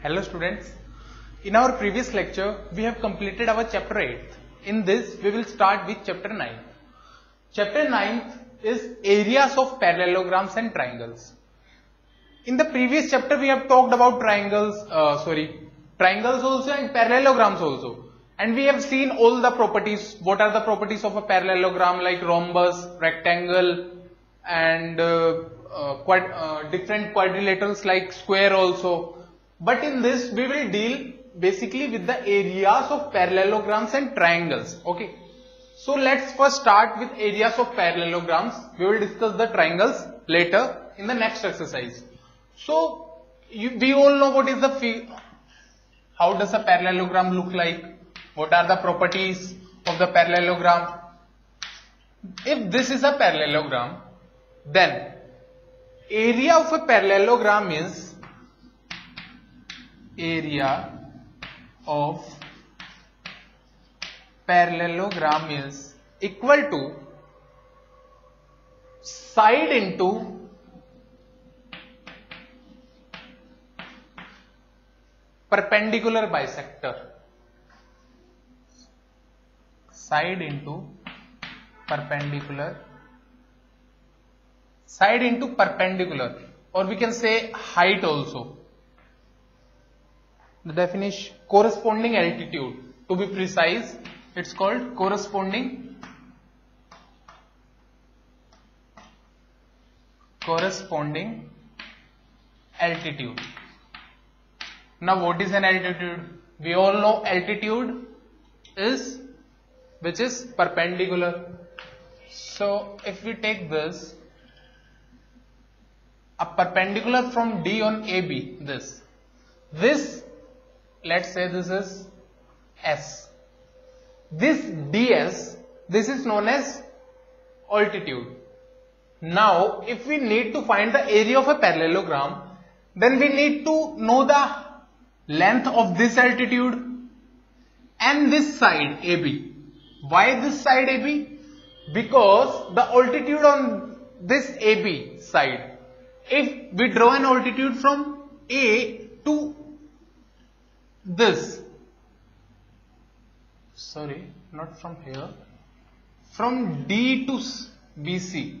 Hello students. In our previous lecture, we have completed our chapter 8. In this, we will start with chapter 9. Chapter 9 is areas of parallelograms and triangles. In the previous chapter, we have talked about triangles, uh, sorry, triangles also and parallelograms also. And we have seen all the properties. What are the properties of a parallelogram like rhombus, rectangle, and uh, uh, quad, uh, different quadrilaterals like square also. But in this, we will deal basically with the areas of parallelograms and triangles. Okay. So let's first start with areas of parallelograms. We will discuss the triangles later in the next exercise. So you, we all know what is the how does a parallelogram look like? What are the properties of the parallelogram? If this is a parallelogram, then area of a parallelogram is area of parallelogram is equal to side into perpendicular bisector side into perpendicular side into perpendicular और we can say height also the definition corresponding altitude. To be precise it's called corresponding corresponding altitude. Now what is an altitude? We all know altitude is which is perpendicular. So if we take this a perpendicular from D on AB this. This let's say this is S. This ds this is known as altitude. Now if we need to find the area of a parallelogram then we need to know the length of this altitude and this side AB why this side AB because the altitude on this AB side if we draw an altitude from A to this. Sorry not from here. From D to BC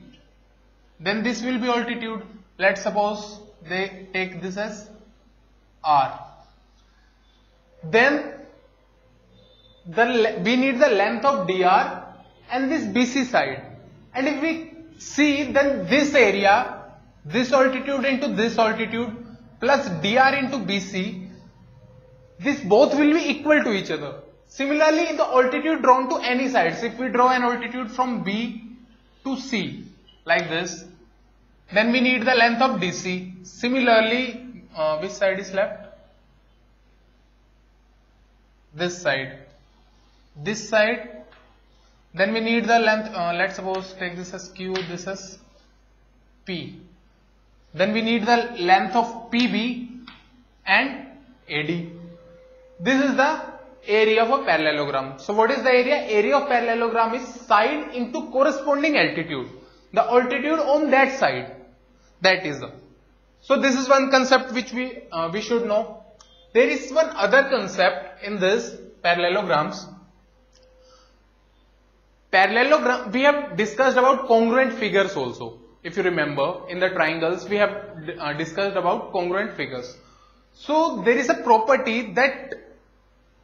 then this will be altitude. Let's suppose they take this as R. Then the we need the length of dr and this BC side. And if we see then this area this altitude into this altitude plus dr into BC this both will be equal to each other. Similarly in the altitude drawn to any sides if we draw an altitude from B to C like this then we need the length of DC similarly uh, which side is left? This side. This side then we need the length uh, let's suppose take this as q this as p. Then we need the length of pb and ad this is the area of a parallelogram. So what is the area? Area of parallelogram is side into corresponding altitude. The altitude on that side. That is. The so this is one concept which we uh, we should know. There is one other concept in this parallelograms. Parallelogram we have discussed about congruent figures also. If you remember in the triangles we have uh, discussed about congruent figures. So there is a property that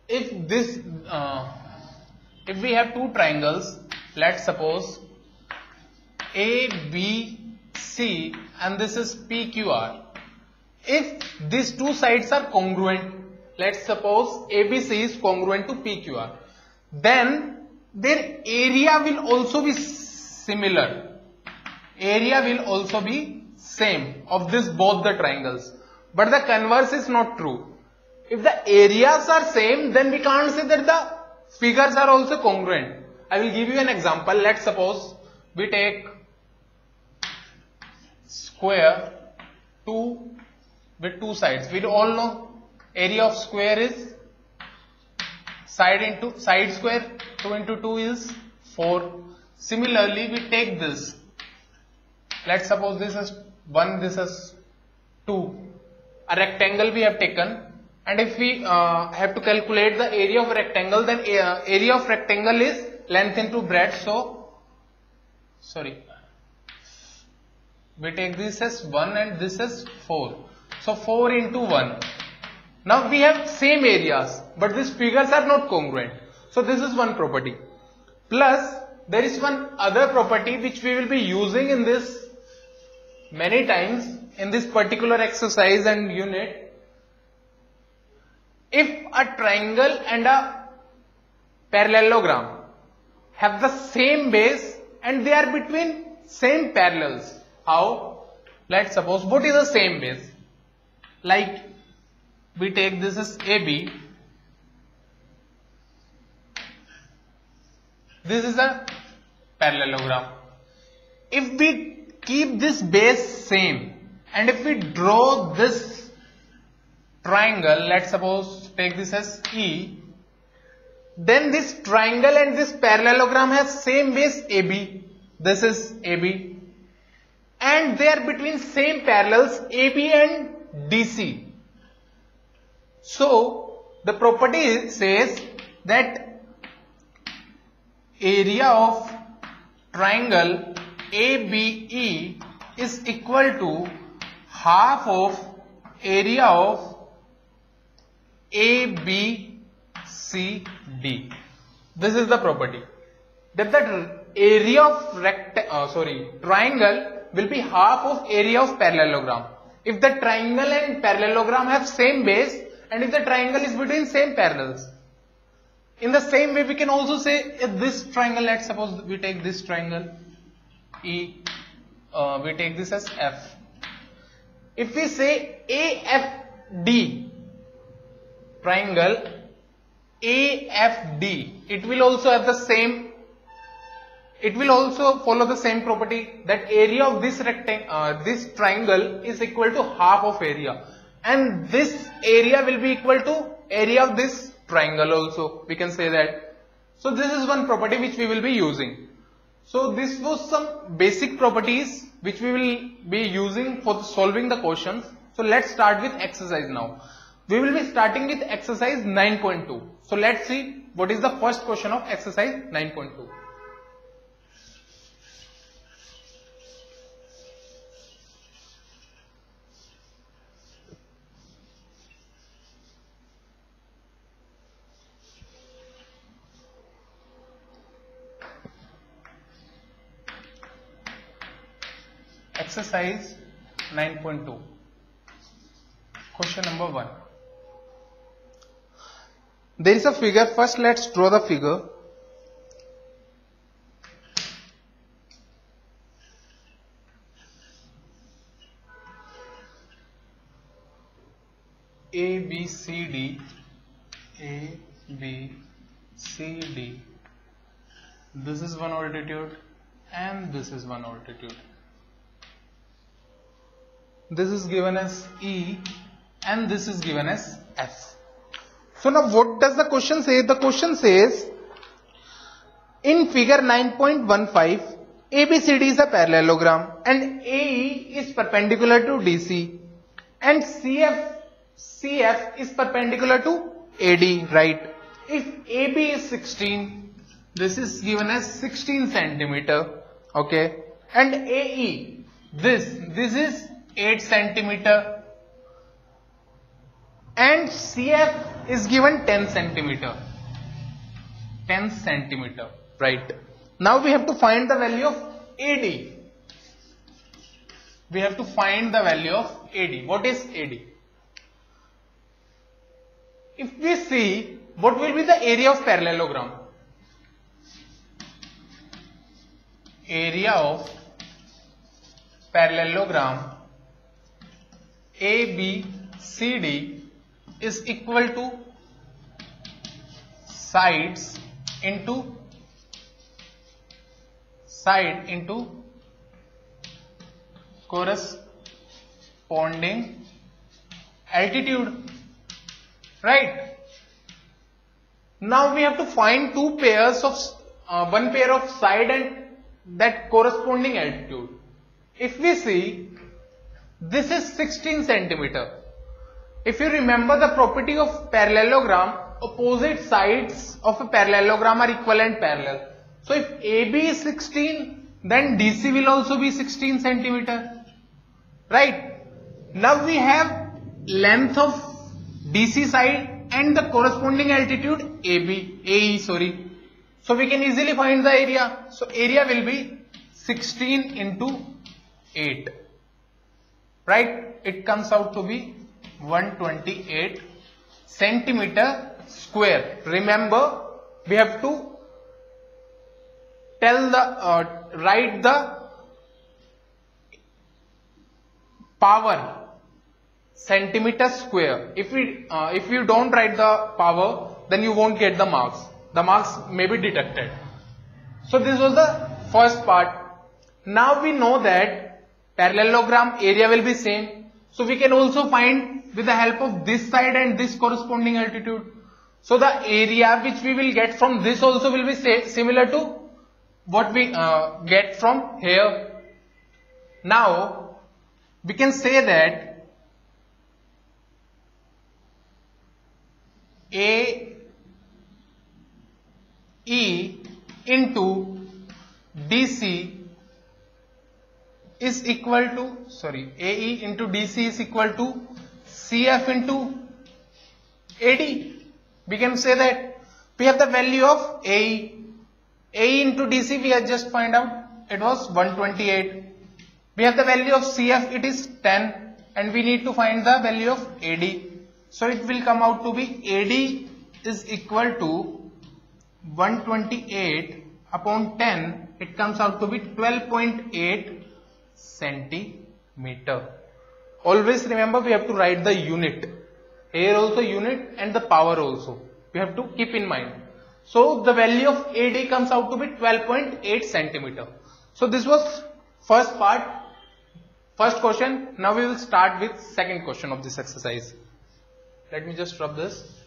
if this uh, if we have two triangles let's suppose a b c and this is pqr if these two sides are congruent let's suppose abc is congruent to pqr then their area will also be similar. Area will also be same of this both the triangles. But the converse is not true if the areas are same then we can't say that the figures are also congruent. I will give you an example. Let's suppose we take square 2 with two sides. We all know area of square is side into side square 2 into 2 is 4 similarly we take this. Let's suppose this is 1 this is 2 a rectangle we have taken and if we uh, have to calculate the area of rectangle then uh, area of rectangle is length into breadth. So sorry. We take this as 1 and this as 4 so 4 into 1 now we have same areas but these figures are not congruent. So this is one property. Plus there is one other property which we will be using in this many times in this particular exercise and unit if a triangle and a parallelogram have the same base and they are between same parallels how? Let's suppose what is the same base. Like we take this as AB this is a parallelogram. If we keep this base same and if we draw this triangle let's suppose take this as E. Then this triangle and this parallelogram has same base AB this is AB and they are between same parallels AB and DC so the property says that area of triangle ABE is equal to half of area of ABCD. This is the property that the area of rect uh, sorry triangle will be half of area of parallelogram. If the triangle and parallelogram have same base and if the triangle is between same parallels. In the same way we can also say if this triangle let's suppose we take this triangle E uh, we take this as F. If we say AFD triangle AFD it will also have the same it will also follow the same property. That area of this rectangle uh, this triangle is equal to half of area. And this area will be equal to area of this triangle also. We can say that. So this is one property which we will be using. So this was some basic properties which we will be using for solving the questions. So let's start with exercise now. We will be starting with exercise 9.2. So let's see what is the first question of exercise 9.2. exercise 9.2 question number 1 there is a figure. First let's draw the figure. A B C D. A B C D. This is one altitude and this is one altitude. This is given as E and this is given as F. So now what does the question say? The question says in figure 9.15 ABCD is a parallelogram and AE is perpendicular to DC and CF CF is perpendicular to AD right. If AB is 16 this is given as 16 centimeter okay and AE this this is 8 centimeter and CF is given 10 centimeter. 10 centimeter. Right. Now we have to find the value of AD we have to find the value of AD what is AD if we see what will be the area of parallelogram? Area of parallelogram ABCD is equal to sides into side into corresponding altitude right? Now we have to find two pairs of uh, one pair of side and that corresponding altitude. If we see this is 16 centimeter if you remember the property of parallelogram, opposite sides of a parallelogram are equivalent parallel. So if AB is 16, then DC will also be 16 centimeter. Right? Now we have length of DC side and the corresponding altitude AB, AE sorry. So we can easily find the area. So area will be 16 into 8. Right? It comes out to be 128 centimeter square. Remember, we have to tell the, uh, write the power centimeter square. If we, uh, if you don't write the power, then you won't get the marks. The marks may be deducted. So this was the first part. Now we know that parallelogram area will be same. So we can also find with the help of this side and this corresponding altitude. So the area which we will get from this also will be similar to what we uh, get from here. Now we can say that A E into DC is equal to sorry AE into DC is equal to CF into AD. We can say that we have the value of AE. AE into DC we have just find out it was 128. We have the value of CF it is 10 and we need to find the value of AD. So it will come out to be AD is equal to 128 upon 10 it comes out to be 12.8 centimeter. Always remember we have to write the unit. Here also unit and the power also. We have to keep in mind. So the value of AD comes out to be 12.8 centimeter. So this was first part, first question. Now we will start with second question of this exercise. Let me just rub this.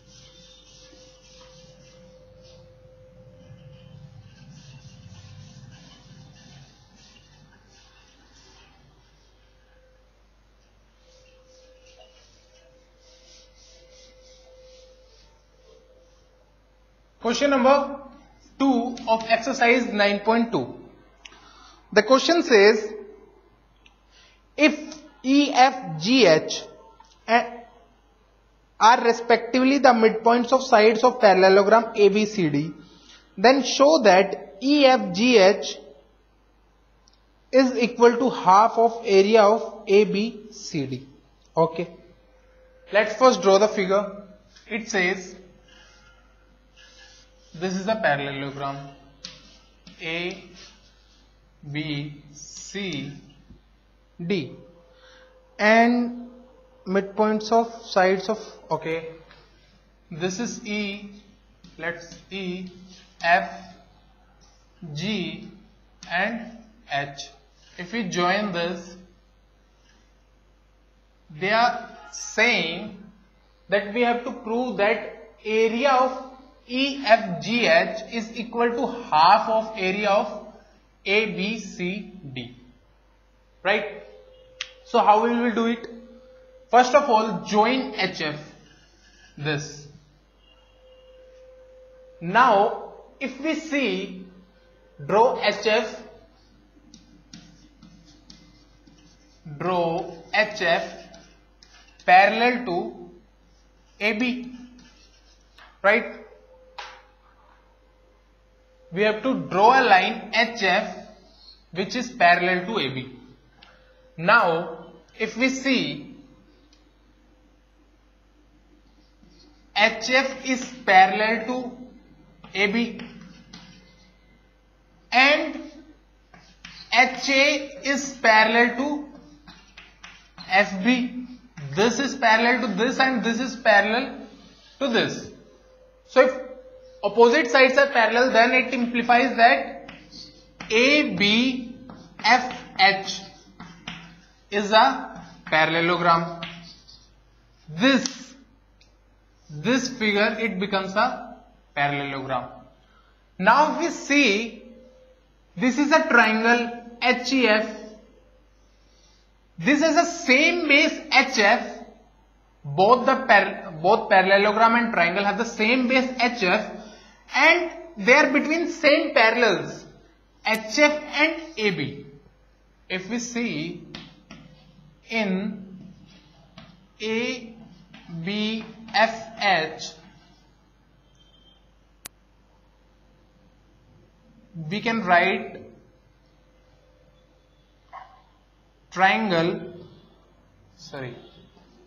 Question number 2 of exercise 9.2. The question says, if E, F, G, H eh, are respectively the midpoints of sides of parallelogram ABCD, then show that EFGH is equal to half of area of ABCD. Okay. Let's first draw the figure. It says this is a parallelogram A, B, C, D. And midpoints of sides of okay. This is E. Let's E F G and H. If we join this they are saying that we have to prove that area of EFGH is equal to half of area of ABCD. Right? So how will we do it? First of all, join HF. This. Now, if we see, draw HF, draw HF parallel to AB. Right? We have to draw a line HF which is parallel to AB. Now, if we see HF is parallel to AB and HA is parallel to FB. This is parallel to this and this is parallel to this. So if opposite sides are parallel then it implies that ABFH is a parallelogram. This, this figure it becomes a parallelogram. Now we see this is a triangle HEF. This has the same base HF both the par both parallelogram and triangle have the same base HF and they are between same parallels HF and AB. If we see in ABFH we can write triangle sorry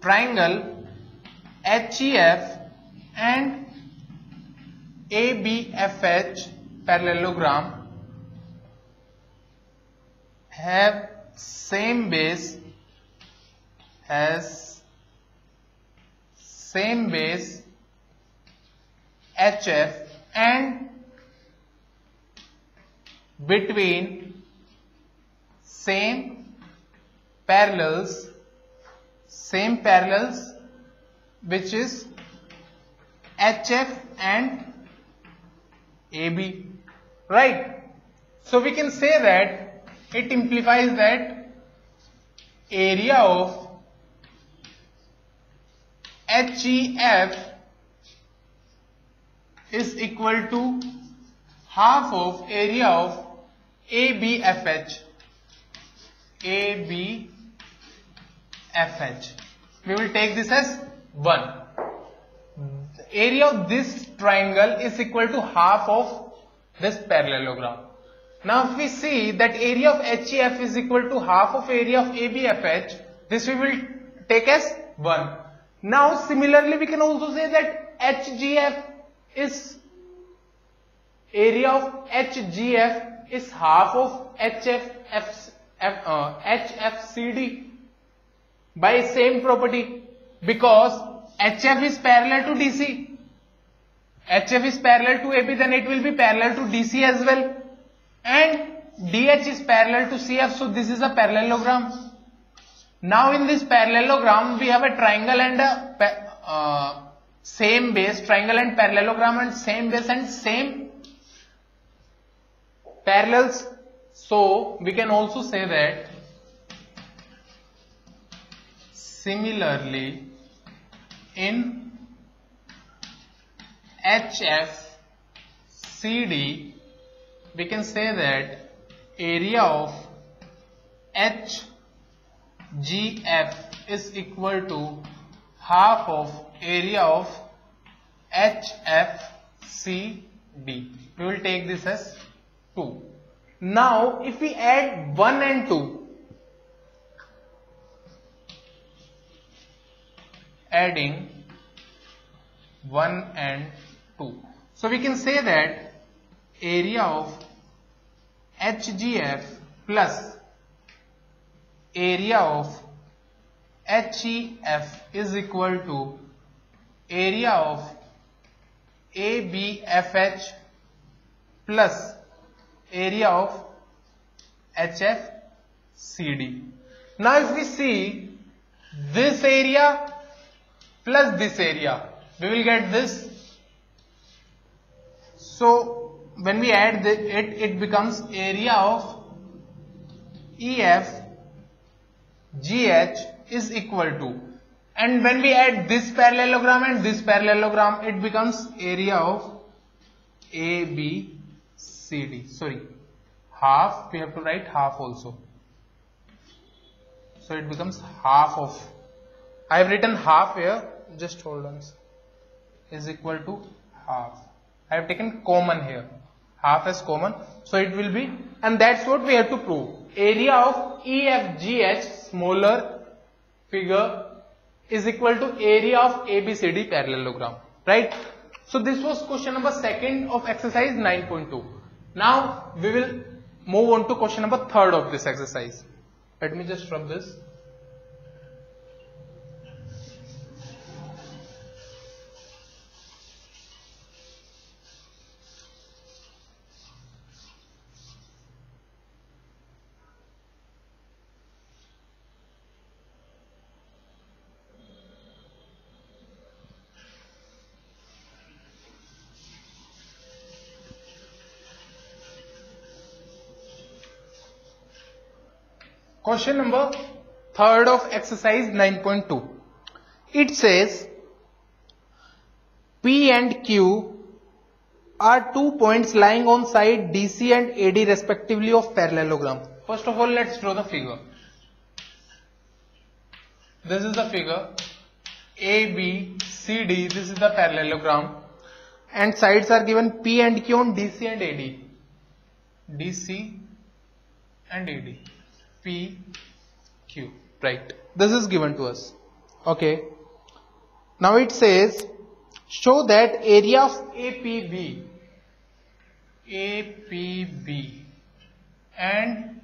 triangle HEF and ABFH parallelogram have same base has same base HF and between same parallels same parallels which is HF and AB right so we can say that it implies that area of HEF is equal to half of area of ABFH ABFH. We will take this as 1. Area of this triangle is equal to half of this parallelogram. Now if we see that area of HEF is equal to half of area of ABFH, this we will take as 1. Now similarly we can also say that HGF is area of HGF is half of HF F, uh, HFCD by same property because HF is parallel to DC. HF is parallel to AB then it will be parallel to DC as well and DH is parallel to CF so this is a parallelogram. Now in this parallelogram we have a triangle and a uh, same base triangle and parallelogram and same base and same parallels so we can also say that similarly in HF CD we can say that area of HGF is equal to half of area of HFCD. We will take this as 2. Now, if we add 1 and 2, adding 1 and 2. So, we can say that area of HGF plus area of HEF is equal to area of ABFH plus area of HFCD. Now if we see this area plus this area, we will get this. So when we add the, it, it becomes area of EF GH is equal to and when we add this parallelogram and this parallelogram it becomes area of AB CD. Sorry, half, we have to write half also. So it becomes half of, I have written half here, just hold on, is equal to half. I have taken common here, half as common. So it will be, and that's what we have to prove. Area of EFGH, smaller figure, is equal to area of ABCD parallelogram, right? So this was question number second of exercise 9.2. Now we will move on to question number third of this exercise. Let me just rub this. Question number third of exercise 9.2. It says P and Q are two points lying on side DC and AD respectively of parallelogram. First of all, let's draw the figure. This is the figure A, B, C, D. This is the parallelogram. And sides are given P and Q on DC and AD. DC and AD. P, Q. Right. This is given to us. Okay. Now it says, show that area of APB, APB and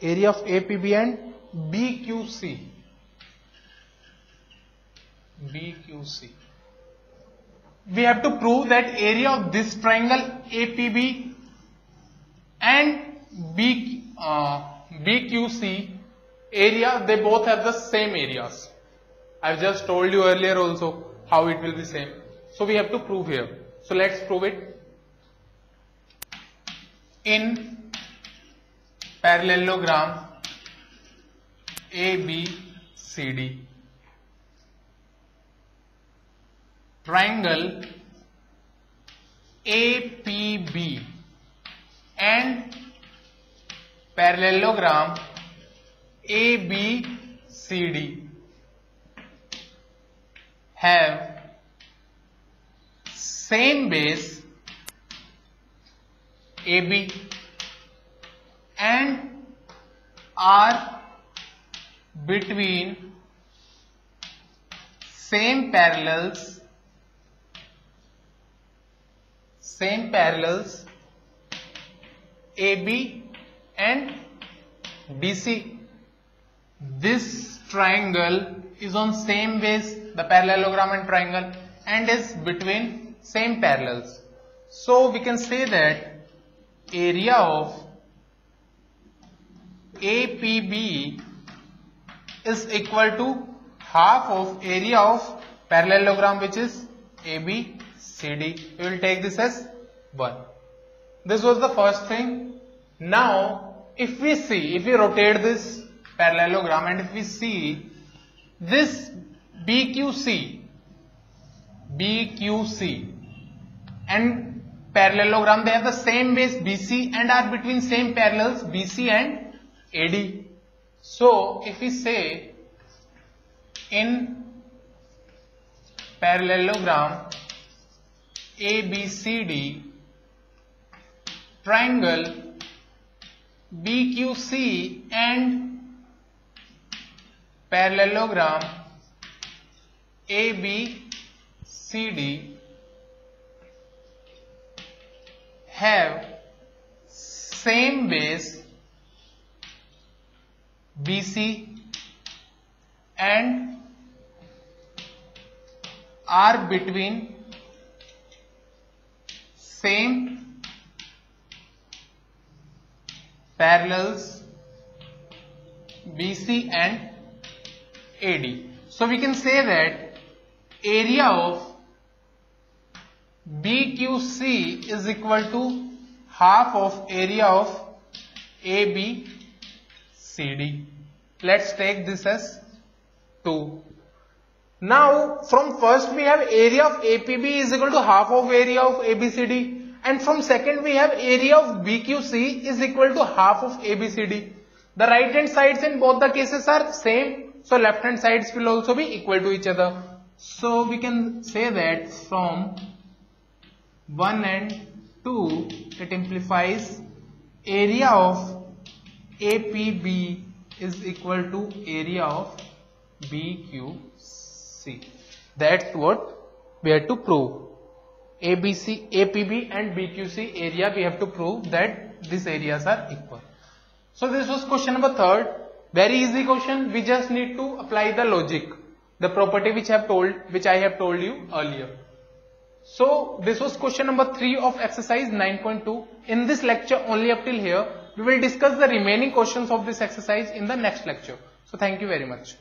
area of APB and BQC, BQC. We have to prove that area of this triangle APB and B, uh, BQC area, they both have the same areas. I've just told you earlier also how it will be same. So we have to prove here. So let's prove it. In parallelogram ABCD, triangle APB and parallelogram ABCD have same base AB and are between same parallels same parallels AB and BC. This triangle is on same base, the parallelogram and triangle and is between same parallels. So we can say that area of APB is equal to half of area of parallelogram which is ABCD. We will take this as 1. This was the first thing. Now if we see, if we rotate this parallelogram and if we see this BQC, BQC and parallelogram, they have the same base BC and are between same parallels BC and AD. So, if we say in parallelogram ABCD triangle BQC and parallelogram ABCD have same base BC and are between same parallels BC and AD. So we can say that area of BQC is equal to half of area of ABCD. Let's take this as 2. Now from first we have area of APB is equal to half of area of ABCD and from second we have area of BQC is equal to half of ABCD. The right hand sides in both the cases are same. So left hand sides will also be equal to each other. So we can say that from 1 and 2 it implies area of APB is equal to area of BQC. That's what we have to prove. ABC, APB and BQC area we have to prove that these areas are equal. So this was question number third. Very easy question. We just need to apply the logic, the property which I have told, which I have told you earlier. So this was question number three of exercise 9.2. In this lecture only up till here, we will discuss the remaining questions of this exercise in the next lecture. So thank you very much.